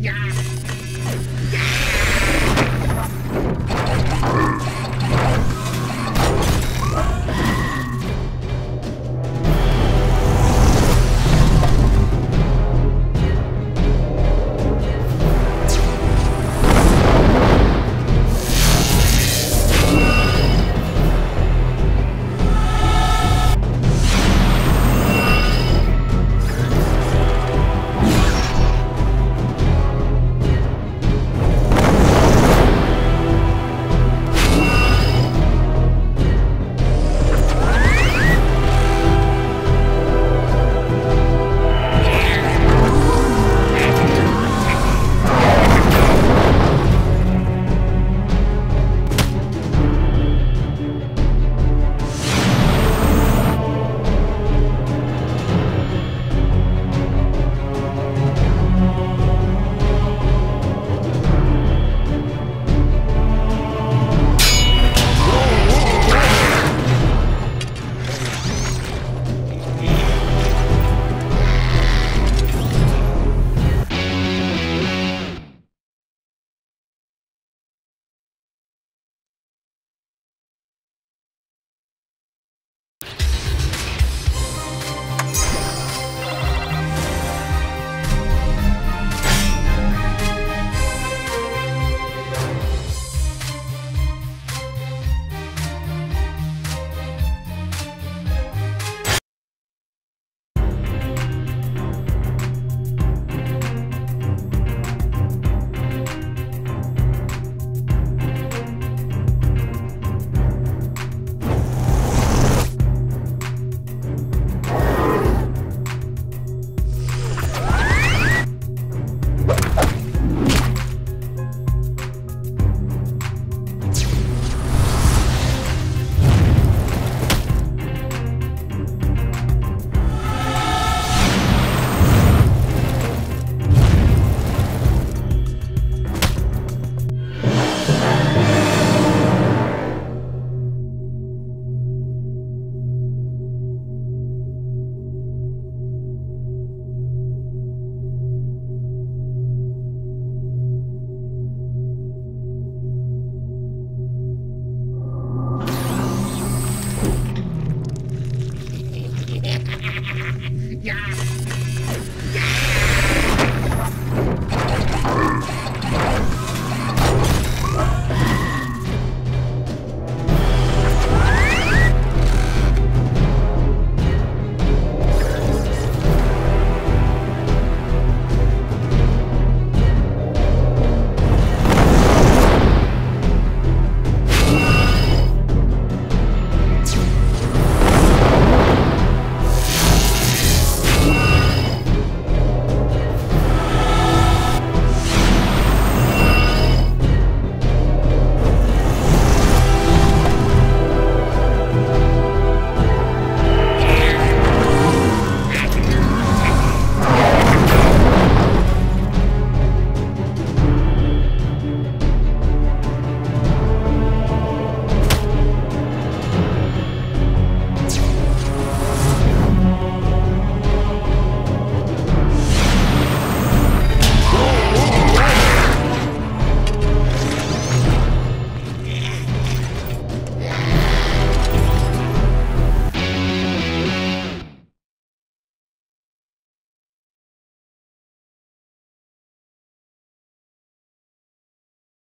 Yeah.